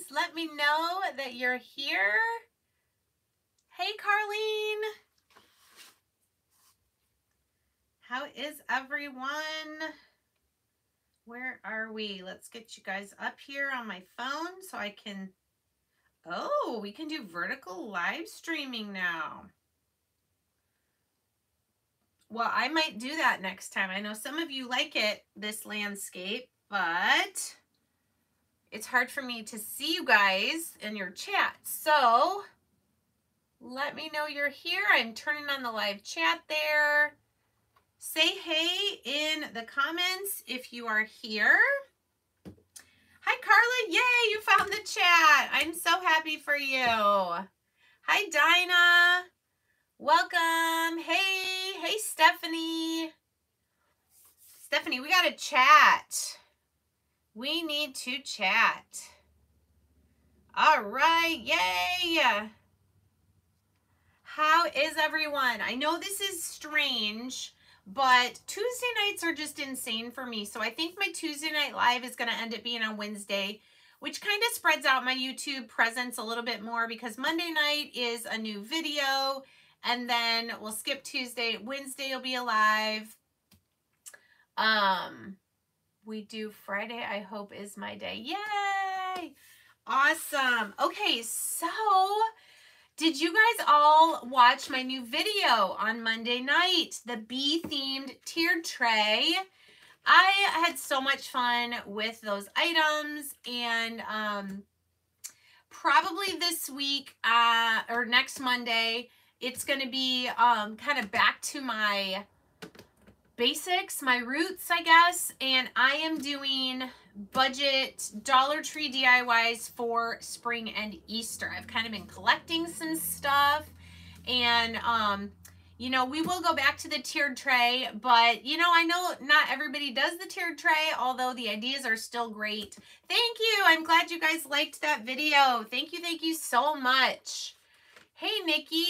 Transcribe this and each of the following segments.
friends. Let me know that you're here. Hey, Carlene. How is everyone? Where are we? Let's get you guys up here on my phone so I can... Oh, we can do vertical live streaming now. Well, I might do that next time. I know some of you like it, this landscape, but it's hard for me to see you guys in your chat. So let me know you're here. I'm turning on the live chat there. Say hey in the comments if you are here. Hi, Carla. Yay, you found the chat. I'm so happy for you. Hi, Dinah. Welcome. Hey, hey, Stephanie. Stephanie, we got a chat. We need to chat. All right. Yay. How is everyone? I know this is strange but Tuesday nights are just insane for me. So I think my Tuesday night live is going to end up being on Wednesday, which kind of spreads out my YouTube presence a little bit more because Monday night is a new video. And then we'll skip Tuesday. Wednesday will be alive. Um, we do Friday, I hope is my day. Yay! Awesome. Okay, so did you guys all watch my new video on Monday night? The bee-themed tiered tray. I had so much fun with those items and um, probably this week uh, or next Monday, it's going to be um, kind of back to my basics, my roots, I guess. And I am doing budget Dollar Tree DIYs for spring and Easter. I've kind of been collecting some stuff and um you know, we will go back to the tiered tray, but you know, I know not everybody does the tiered tray, although the ideas are still great. Thank you. I'm glad you guys liked that video. Thank you. Thank you so much. Hey, Nikki.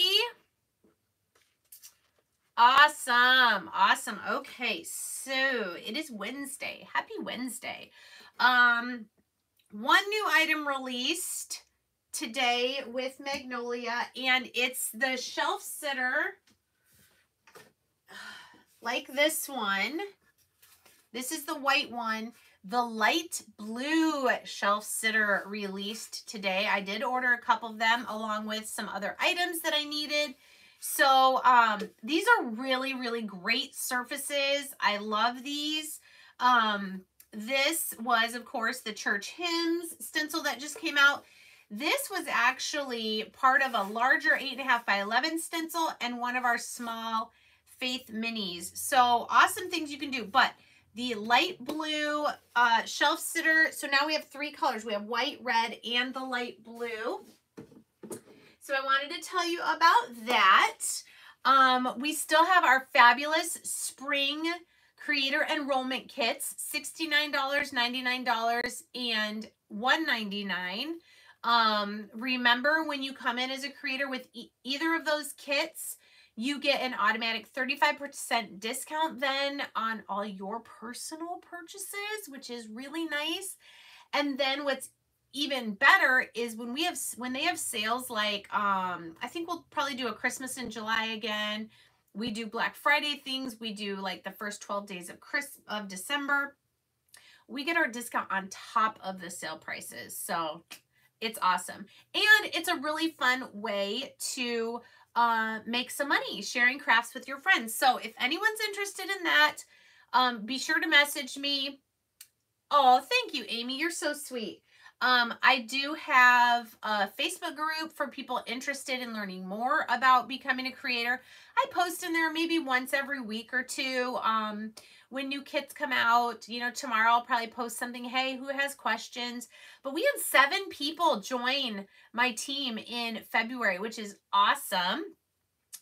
Awesome. Awesome. Okay. So it is Wednesday. Happy Wednesday. Um, one new item released today with Magnolia, and it's the shelf sitter like this one. This is the white one. The light blue shelf sitter released today. I did order a couple of them along with some other items that I needed. So um, these are really, really great surfaces. I love these. Um, this was, of course, the church hymns stencil that just came out. This was actually part of a larger 8.5 by 11 stencil and one of our small Faith Minis. So awesome things you can do. But the light blue uh, shelf sitter. So now we have three colors. We have white, red, and the light blue. So I wanted to tell you about that. Um, we still have our fabulous spring creator enrollment kits, $69, $99, and $199. Um, remember when you come in as a creator with e either of those kits, you get an automatic 35% discount then on all your personal purchases, which is really nice. And then what's even better is when we have when they have sales like um I think we'll probably do a Christmas in July again. We do Black Friday things. We do like the first 12 days of Chris of December. We get our discount on top of the sale prices. So it's awesome. And it's a really fun way to uh, make some money sharing crafts with your friends. So if anyone's interested in that, um, be sure to message me. Oh, thank you, Amy. You're so sweet. Um, I do have a Facebook group for people interested in learning more about becoming a creator. I post in there maybe once every week or two. Um, when new kits come out, you know, tomorrow I'll probably post something, hey, who has questions? But we had seven people join my team in February, which is awesome.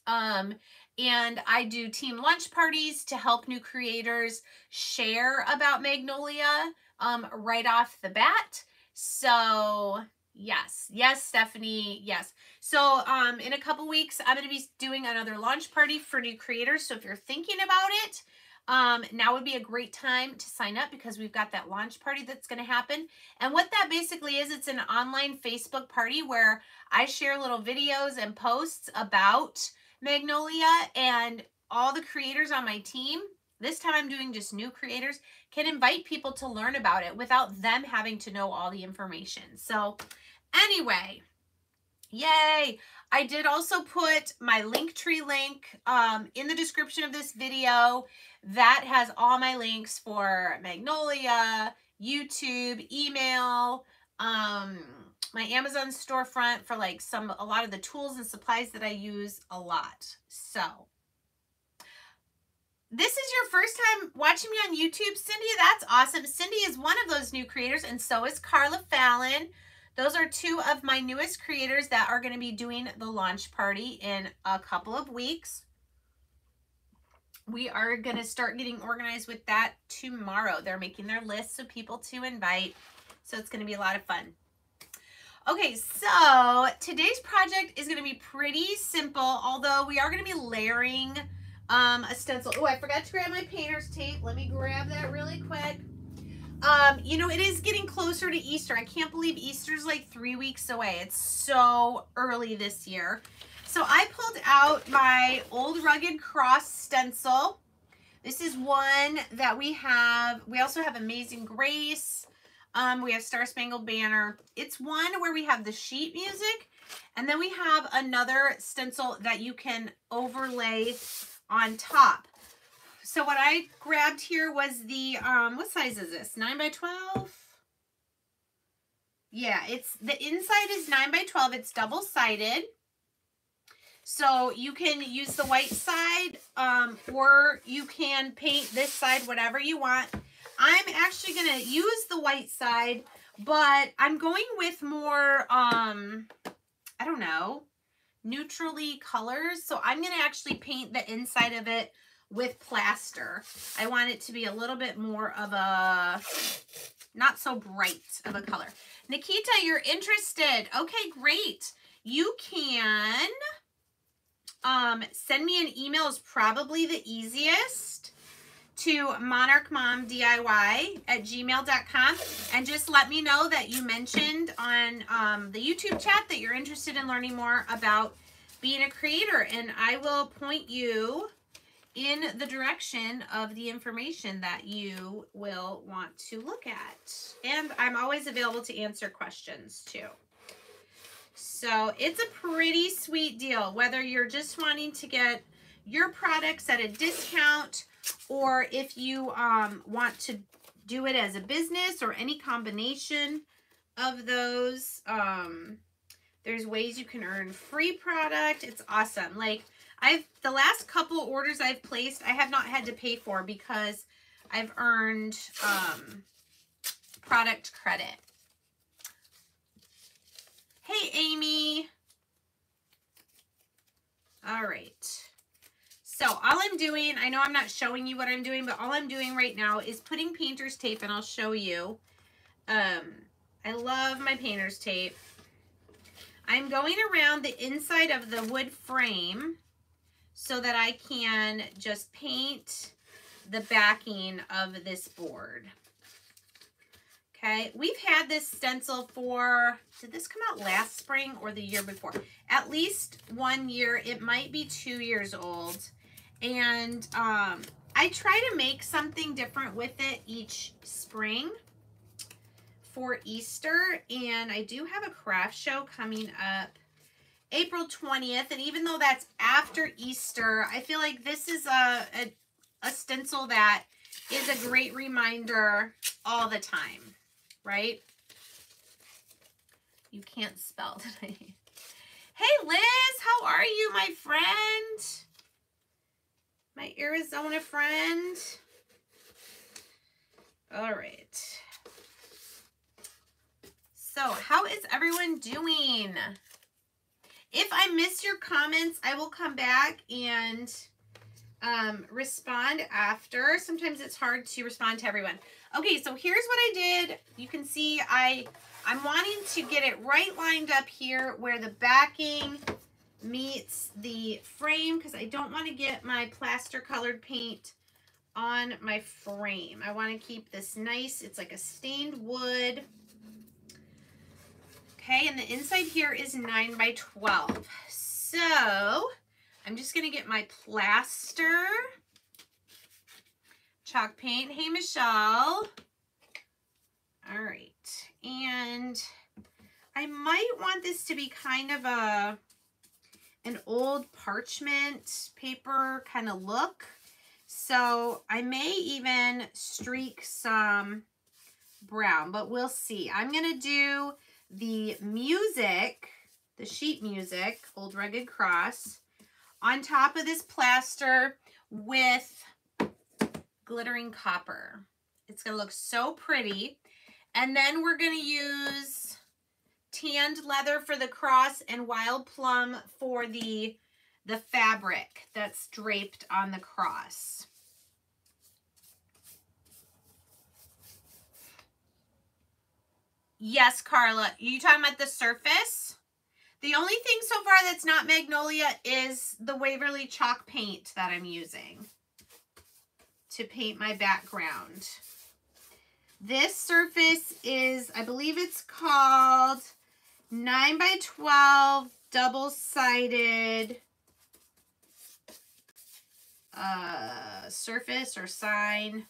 Um, and I do team lunch parties to help new creators share about Magnolia um, right off the bat. So yes, yes, Stephanie, yes. So um, in a couple weeks, I'm going to be doing another launch party for new creators. So if you're thinking about it, um, now would be a great time to sign up because we've got that launch party that's going to happen. And what that basically is, it's an online Facebook party where I share little videos and posts about Magnolia and all the creators on my team. This time I'm doing just new creators can invite people to learn about it without them having to know all the information. So anyway, yay. I did also put my Linktree link um, in the description of this video. That has all my links for Magnolia, YouTube, email, um, my Amazon storefront for like some, a lot of the tools and supplies that I use a lot. So this is your first time watching me on YouTube, Cindy, that's awesome. Cindy is one of those new creators, and so is Carla Fallon. Those are two of my newest creators that are going to be doing the launch party in a couple of weeks. We are going to start getting organized with that tomorrow. They're making their lists of people to invite, so it's going to be a lot of fun. Okay, so today's project is going to be pretty simple, although we are going to be layering um, a stencil. Oh, I forgot to grab my painter's tape. Let me grab that really quick. Um, you know, it is getting closer to Easter. I can't believe Easter's like three weeks away. It's so early this year. So I pulled out my old rugged cross stencil. This is one that we have. We also have Amazing Grace. Um, we have Star Spangled Banner. It's one where we have the sheet music. And then we have another stencil that you can overlay on top. So what I grabbed here was the, um, what size is this? 9 by 12? Yeah, it's, the inside is 9 by 12. It's double-sided. So you can use the white side, um, or you can paint this side, whatever you want. I'm actually going to use the white side, but I'm going with more, um, I don't know, neutrally colors. So I'm going to actually paint the inside of it with plaster. I want it to be a little bit more of a, not so bright of a color. Nikita, you're interested. Okay, great. You can um, send me an email is probably the easiest to monarchmomdiy at gmail.com and just let me know that you mentioned on um, the YouTube chat that you're interested in learning more about being a creator and I will point you in the direction of the information that you will want to look at. And I'm always available to answer questions too. So it's a pretty sweet deal, whether you're just wanting to get your products at a discount or if you um, want to do it as a business or any combination of those. Um, there's ways you can earn free product. It's awesome. Like I've the last couple orders I've placed, I have not had to pay for because I've earned um, product credit. Hey, Amy. All right. So all I'm doing, I know I'm not showing you what I'm doing, but all I'm doing right now is putting painter's tape and I'll show you. Um, I love my painter's tape. I'm going around the inside of the wood frame so that I can just paint the backing of this board. Okay, we've had this stencil for, did this come out last spring or the year before? At least one year, it might be two years old. And um, I try to make something different with it each spring for Easter. And I do have a craft show coming up April 20th. And even though that's after Easter, I feel like this is a, a, a stencil that is a great reminder all the time, right? You can't spell today. Hey, Liz, how are you, my friend? My Arizona friend. All right. So how is everyone doing? If I miss your comments, I will come back and um, respond after. Sometimes it's hard to respond to everyone. Okay, so here's what I did. You can see I, I'm wanting to get it right lined up here where the backing meets the frame because I don't want to get my plaster colored paint on my frame. I want to keep this nice. It's like a stained wood. Okay, and the inside here is 9 by 12. So I'm just going to get my plaster, chalk paint. Hey, Michelle. All right. And I might want this to be kind of a an old parchment paper kind of look. So I may even streak some brown, but we'll see. I'm going to do the music, the sheet music, Old Rugged Cross, on top of this plaster with glittering copper. It's going to look so pretty. And then we're going to use tanned leather for the cross and wild plum for the the fabric that's draped on the cross. Yes, Carla. You talking about the surface? The only thing so far that's not magnolia is the Waverly chalk paint that I'm using to paint my background. This surface is, I believe it's called 9 by 12 double-sided uh, surface or sign.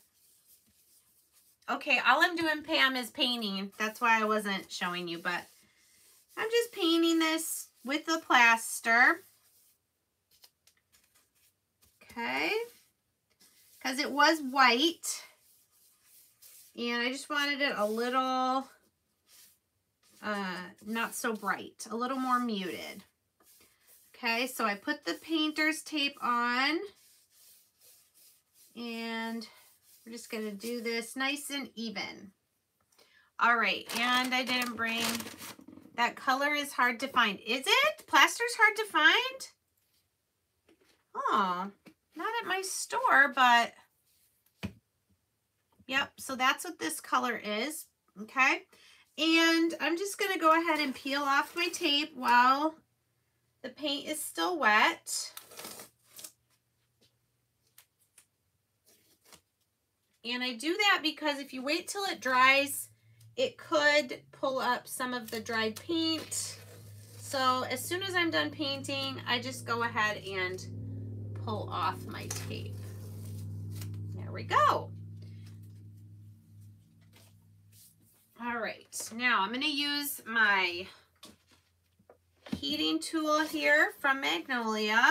Okay, all I'm doing, Pam, is painting. That's why I wasn't showing you, but I'm just painting this with the plaster. Okay. Because it was white. And I just wanted it a little, uh, not so bright, a little more muted. Okay, so I put the painter's tape on. And we're just going to do this nice and even. All right, and I didn't bring, that color is hard to find. Is it? Plaster's hard to find? Oh, not at my store, but yep, so that's what this color is, okay? And I'm just going to go ahead and peel off my tape while the paint is still wet. And I do that because if you wait till it dries, it could pull up some of the dried paint. So as soon as I'm done painting, I just go ahead and pull off my tape. There we go. All right, now I'm gonna use my heating tool here from Magnolia.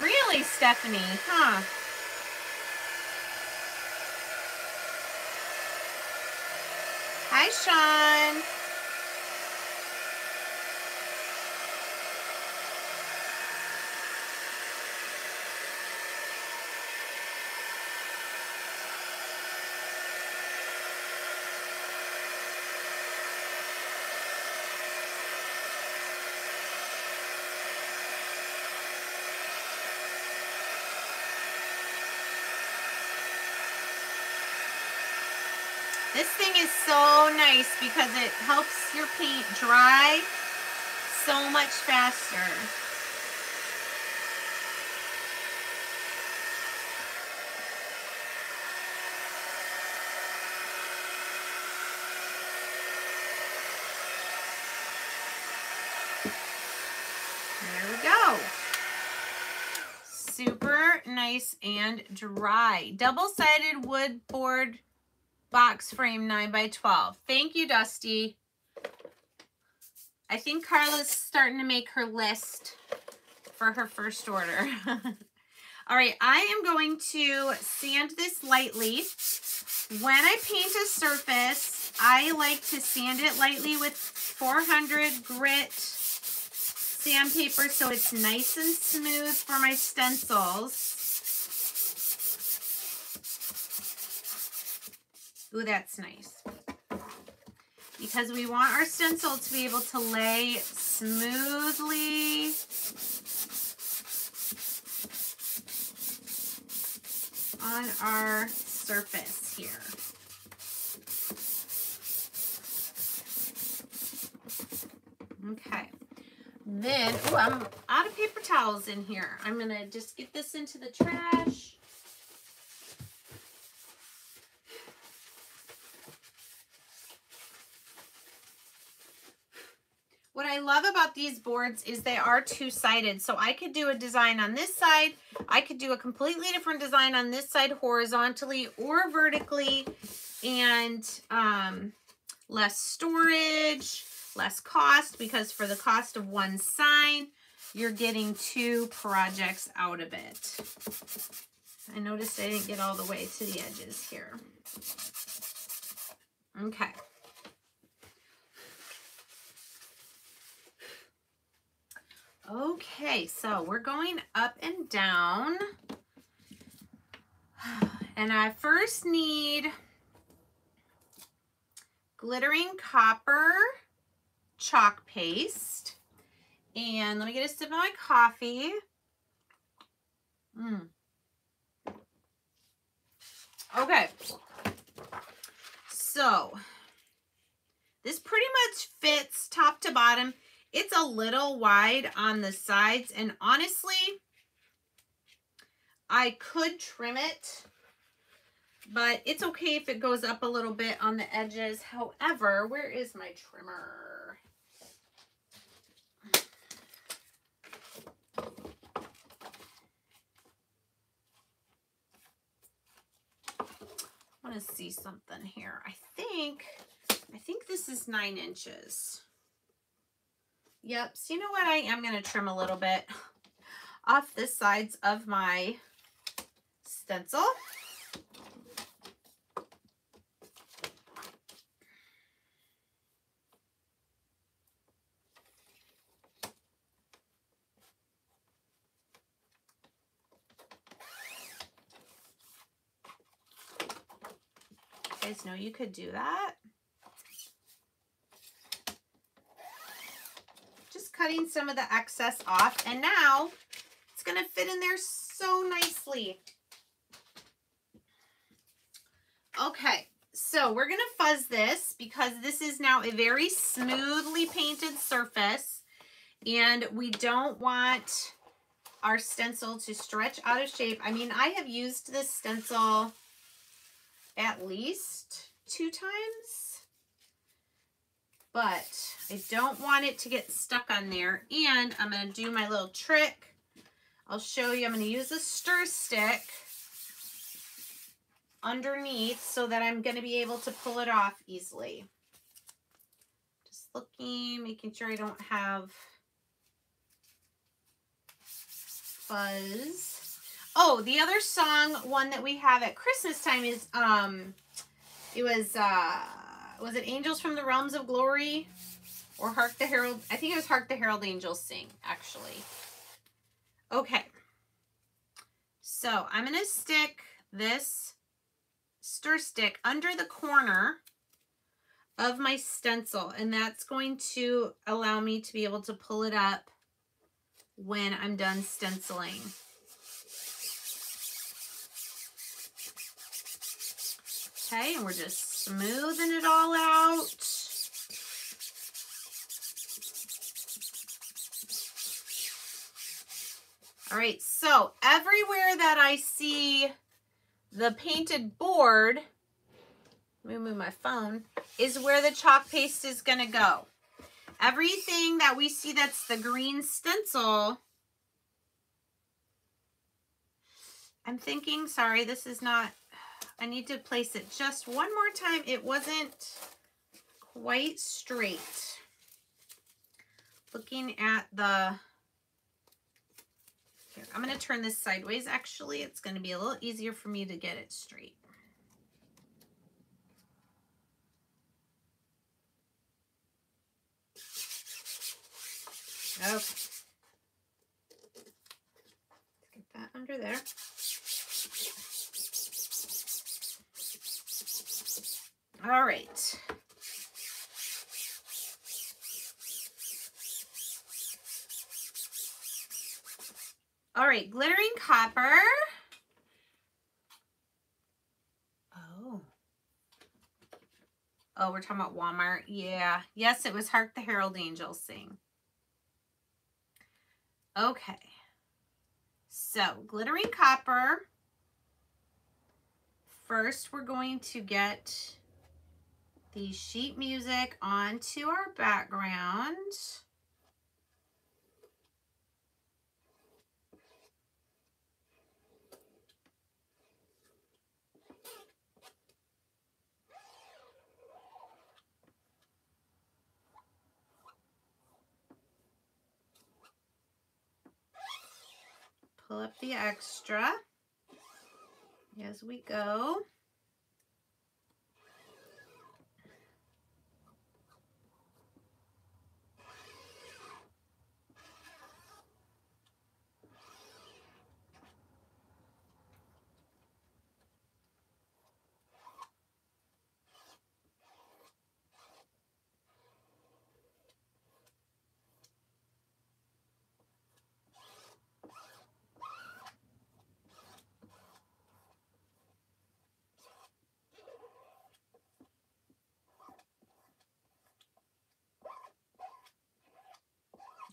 Really, Stephanie, huh? Hi, Sean. This thing is so nice because it helps your paint dry so much faster. There we go. Super nice and dry. Double-sided wood board box frame 9 by 12 Thank you, Dusty. I think Carla's starting to make her list for her first order. All right, I am going to sand this lightly. When I paint a surface, I like to sand it lightly with 400 grit sandpaper so it's nice and smooth for my stencils. Ooh, that's nice. Because we want our stencil to be able to lay smoothly on our surface here. Okay. Then, oh, I'm out of paper towels in here. I'm going to just get this into the trash. What I love about these boards is they are two-sided. So I could do a design on this side. I could do a completely different design on this side horizontally or vertically and um, less storage, less cost because for the cost of one sign, you're getting two projects out of it. I noticed I didn't get all the way to the edges here. Okay. Okay, so we're going up and down. And I first need glittering copper chalk paste. And let me get a sip of my coffee. Mm. Okay. So, this pretty much fits top to bottom. It's a little wide on the sides and honestly, I could trim it, but it's okay if it goes up a little bit on the edges. However, where is my trimmer? I want to see something here. I think, I think this is nine inches. Yep. So you know what? I am going to trim a little bit off the sides of my stencil. Guys know you could do that. Cutting some of the excess off. And now it's going to fit in there so nicely. Okay, so we're going to fuzz this because this is now a very smoothly painted surface. And we don't want our stencil to stretch out of shape. I mean, I have used this stencil at least two times but I don't want it to get stuck on there. And I'm going to do my little trick. I'll show you. I'm going to use a stir stick underneath so that I'm going to be able to pull it off easily. Just looking, making sure I don't have fuzz. Oh, the other song, one that we have at Christmas time is, um, it was, uh, was it Angels from the Realms of Glory? Or Hark the Herald? I think it was Hark the Herald Angels Sing, actually. Okay. So I'm going to stick this stir stick under the corner of my stencil. And that's going to allow me to be able to pull it up when I'm done stenciling. Okay, and we're just smoothing it all out. All right, so everywhere that I see the painted board, let me move my phone, is where the chalk paste is going to go. Everything that we see that's the green stencil, I'm thinking, sorry, this is not I need to place it just one more time. It wasn't quite straight. Looking at the, here, I'm going to turn this sideways actually. It's going to be a little easier for me to get it straight. Okay. Let's get that under there. All right. All right, glittering copper. Oh. Oh, we're talking about Walmart. Yeah. Yes, it was Hark the Herald Angels sing. Okay. So glittering copper. First, we're going to get the sheet music onto our background. pull up the extra as we go.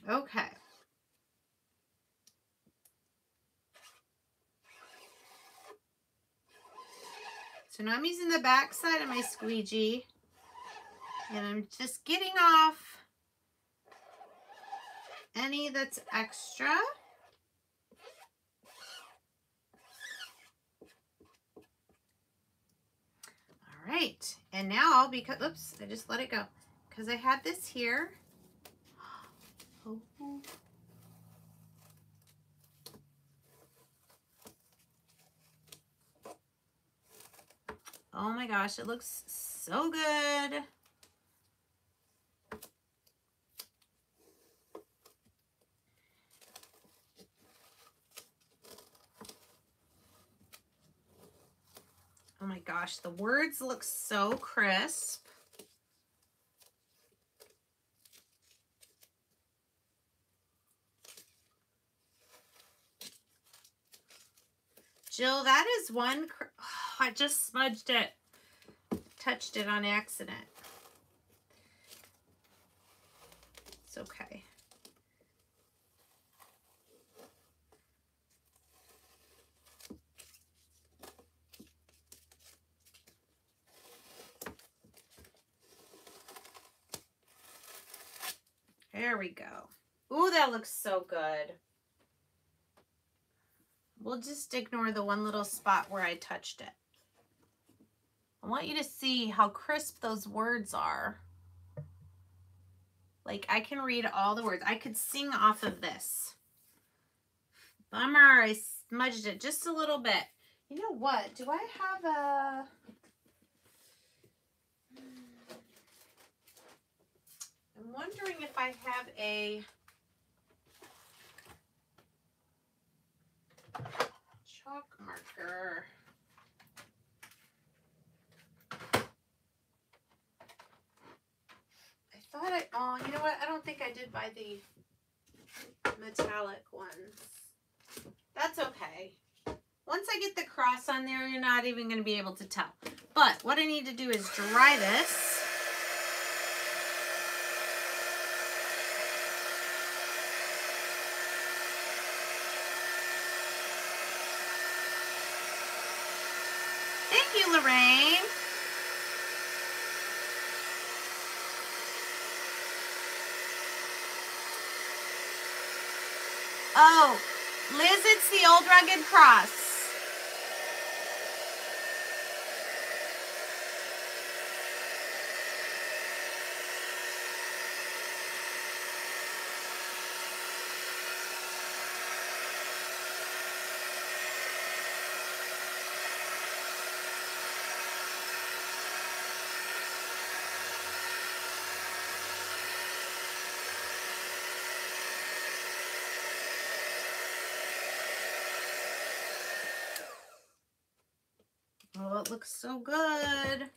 Okay. Now I'm using the back side of my squeegee and I'm just getting off any that's extra. All right, and now i'll because, oops, I just let it go. Because I had this here, Oh. Oh my gosh, it looks so good. Oh my gosh, the words look so crisp. Jill, that is one. I just smudged it. Touched it on accident. It's okay. There we go. Ooh, that looks so good. We'll just ignore the one little spot where I touched it. I want you to see how crisp those words are. Like I can read all the words. I could sing off of this. Bummer, I smudged it just a little bit. You know what? Do I have a... I'm wondering if I have a chalk marker. Thought I, oh, you know what? I don't think I did buy the metallic ones. That's okay. Once I get the cross on there, you're not even going to be able to tell. But what I need to do is dry this. Lorraine. Oh, Liz, it's the old rugged cross. It looks so good.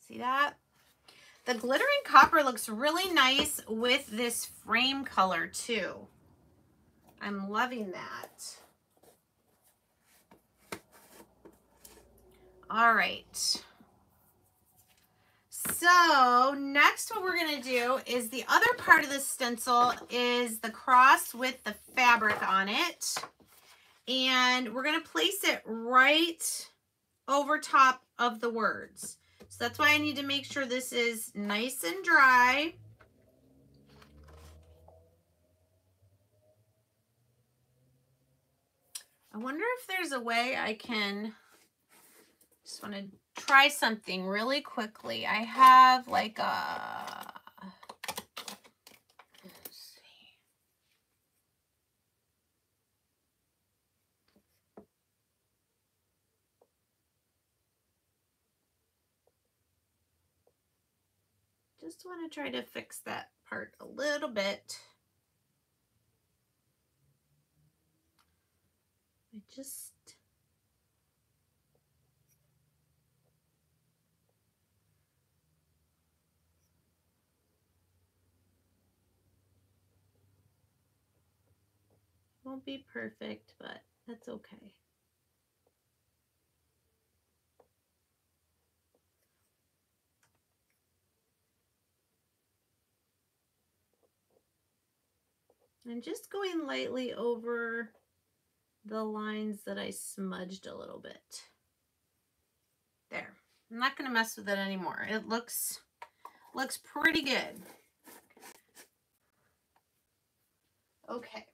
See that? The glittering copper looks really nice with this frame color too. I'm loving that. All right. So next what we're going to do is the other part of the stencil is the cross with the fabric on it. And we're going to place it right over top of the words. So that's why I need to make sure this is nice and dry. I wonder if there's a way I can, just want to try something really quickly. I have like a, just want to try to fix that part a little bit. I just won't be perfect, but that's okay. I'm just going lightly over the lines that I smudged a little bit. There. I'm not going to mess with it anymore. It looks looks pretty good. Okay.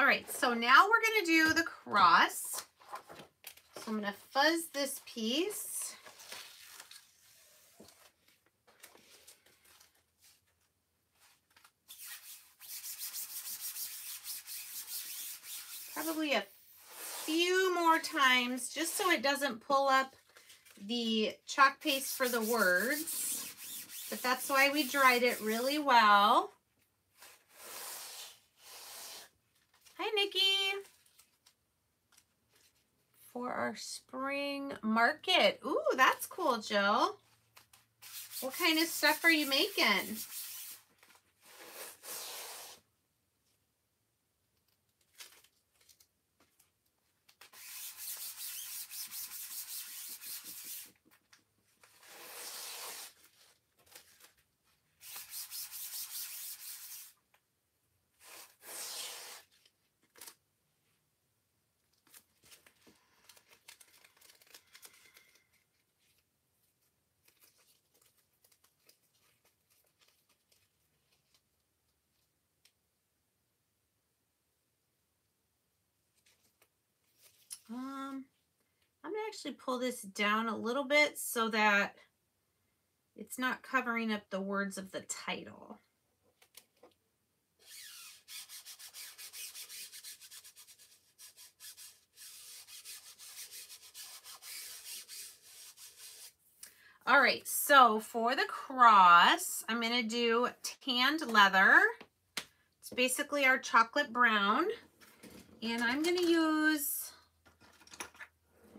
All right, so now we're to do the cross. So I'm to fuzz this piece. Probably a few more times just so it doesn't pull up the chalk paste for the words. But that's why we dried it really well. Hi, Nikki. For our spring market. Ooh, that's cool, Jill. What kind of stuff are you making? Um, I'm going to actually pull this down a little bit so that it's not covering up the words of the title. All right, so for the cross, I'm going to do tanned leather. It's basically our chocolate brown. And I'm going to use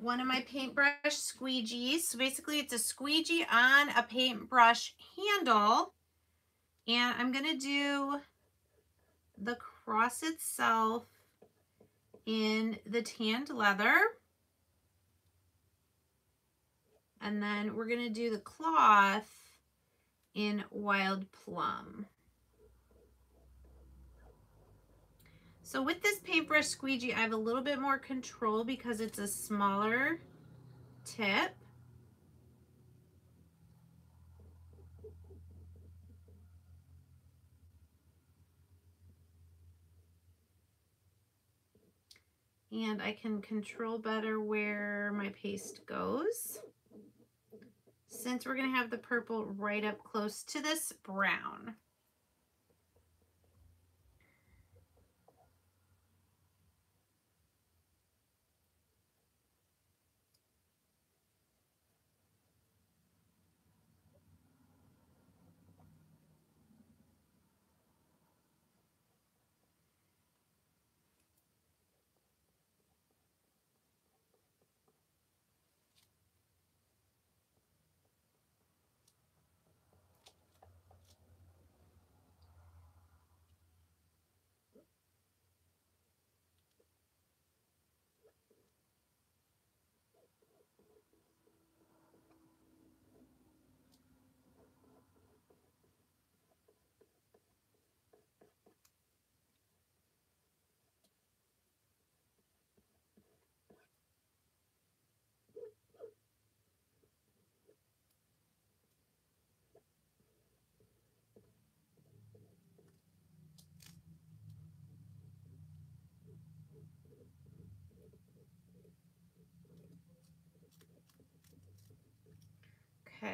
one of my paintbrush squeegees. So basically it's a squeegee on a paintbrush handle. And I'm going to do the cross itself in the tanned leather. And then we're going to do the cloth in wild plum. So with this paintbrush squeegee, I have a little bit more control because it's a smaller tip. And I can control better where my paste goes. Since we're going to have the purple right up close to this brown.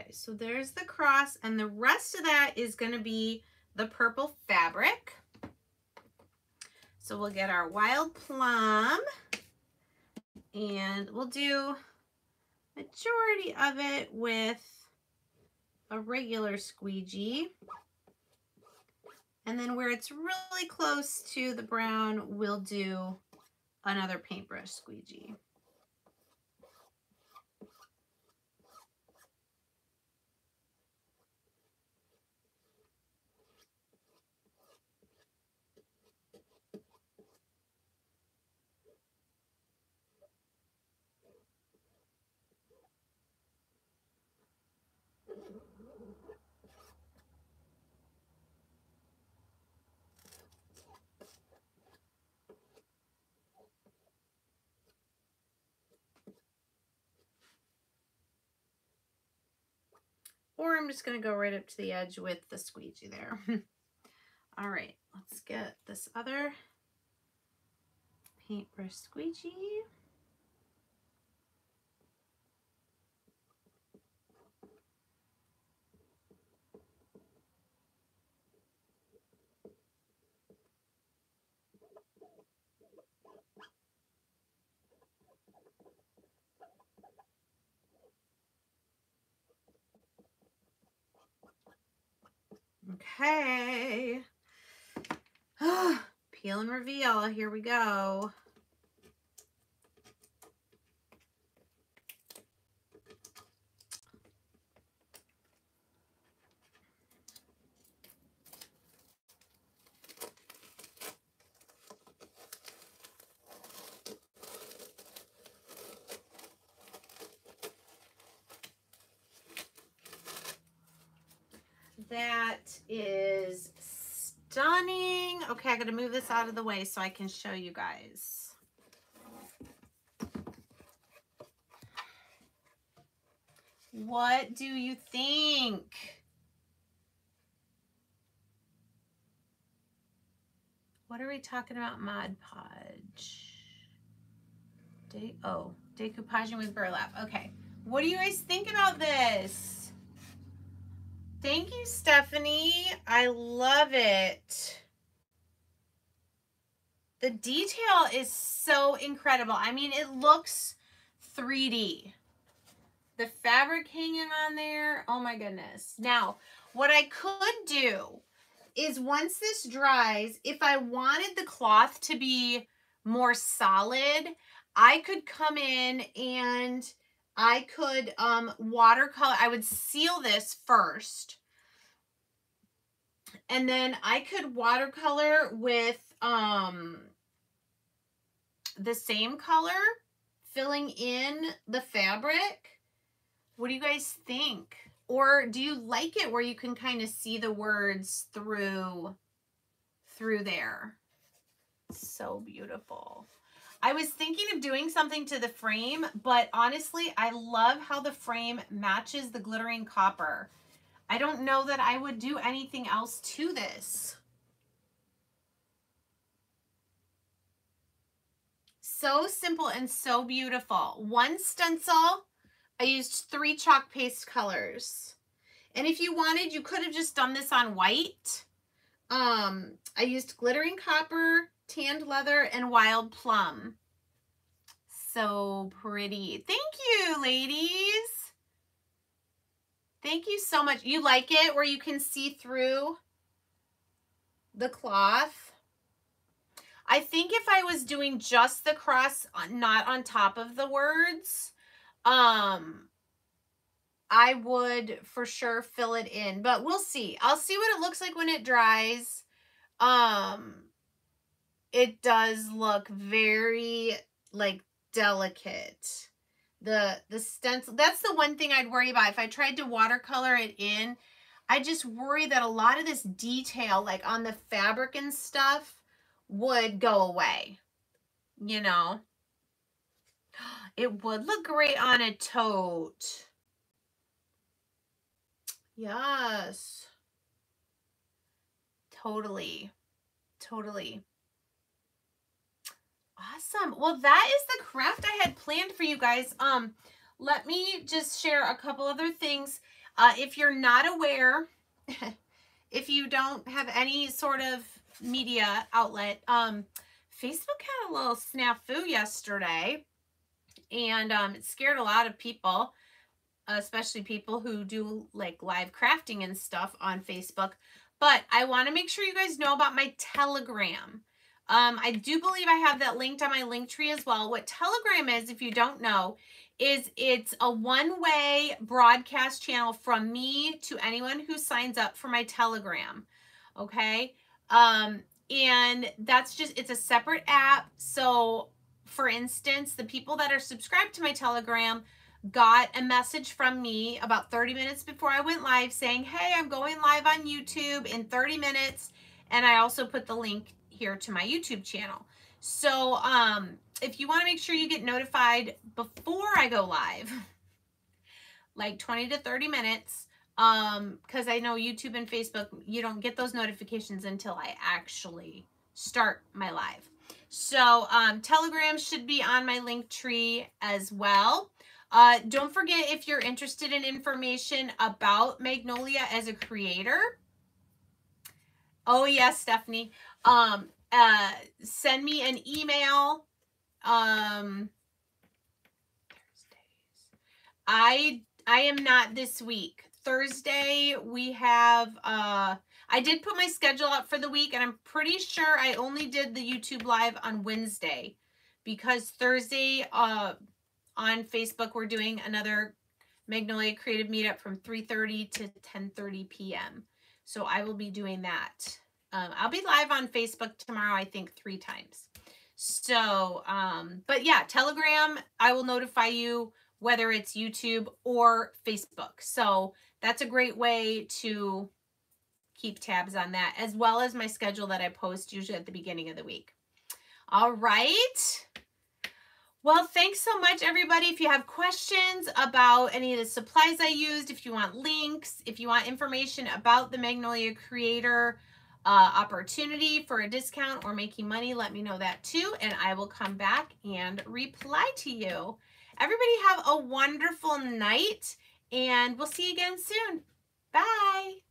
Okay, so there's the cross and the rest of that is going to be the purple fabric. So we'll get our wild plum and we'll do majority of it with a regular squeegee. And then where it's really close to the brown, we'll do another paintbrush squeegee. Or I'm just going to go right up to the edge with the squeegee there. All right, let's get this other paintbrush squeegee. Okay. Peel and reveal. Here we go. That is stunning. Okay, I got to move this out of the way so I can show you guys. What do you think? What are we talking about? Mod Podge. De oh, decoupaging with burlap. Okay. What do you guys think about this? Thank you, Stephanie. I love it. The detail is so incredible. I mean, it looks 3D. The fabric hanging on there, oh my goodness. Now, what I could do is once this dries, if I wanted the cloth to be more solid, I could come in and I could um, watercolor, I would seal this first. And then I could watercolor with um, the same color, filling in the fabric. What do you guys think? Or do you like it where you can kind of see the words through, through there? So beautiful. I was thinking of doing something to the frame, but honestly, I love how the frame matches the glittering copper. I don't know that I would do anything else to this. So simple and so beautiful. One stencil, I used three chalk paste colors. And if you wanted, you could have just done this on white. Um, I used glittering copper, tanned leather, and wild plum. So pretty. Thank you, ladies. Thank you so much. You like it where you can see through the cloth? I think if I was doing just the cross, uh, not on top of the words, um, I would for sure fill it in, but we'll see. I'll see what it looks like when it dries. Um, it does look very like delicate. The the stencil, that's the one thing I'd worry about. If I tried to watercolor it in, I just worry that a lot of this detail, like on the fabric and stuff, would go away. You know? It would look great on a tote. Yes. Totally. Totally. Awesome. Well, that is the craft I had planned for you guys. Um, let me just share a couple other things. Uh, if you're not aware, if you don't have any sort of media outlet, um, Facebook had a little snafu yesterday and um, it scared a lot of people, especially people who do like live crafting and stuff on Facebook. But I want to make sure you guys know about my Telegram. Um, I do believe I have that linked on my link tree as well. What Telegram is, if you don't know, is it's a one-way broadcast channel from me to anyone who signs up for my Telegram. Okay. Um, and that's just, it's a separate app. So for instance, the people that are subscribed to my Telegram got a message from me about 30 minutes before I went live saying, hey, I'm going live on YouTube in 30 minutes. And I also put the link here to my YouTube channel. So um, if you want to make sure you get notified before I go live, like 20 to 30 minutes, um, because I know YouTube and Facebook, you don't get those notifications until I actually start my live. So um, Telegram should be on my link tree as well. Uh, don't forget if you're interested in information about Magnolia as a creator. Oh yes, Stephanie. Um, uh, send me an email. Um, I I am not this week. Thursday we have uh I did put my schedule up for the week and I'm pretty sure I only did the YouTube live on Wednesday because Thursday uh on Facebook we're doing another Magnolia Creative Meetup from 3.30 to 10.30 p.m. So I will be doing that. Um, I'll be live on Facebook tomorrow, I think three times. So, um, but yeah, Telegram, I will notify you whether it's YouTube or Facebook. So that's a great way to keep tabs on that, as well as my schedule that I post usually at the beginning of the week. All right. Well, thanks so much, everybody. If you have questions about any of the supplies I used, if you want links, if you want information about the Magnolia Creator uh, opportunity for a discount or making money, let me know that too, and I will come back and reply to you. Everybody have a wonderful night, and we'll see you again soon. Bye.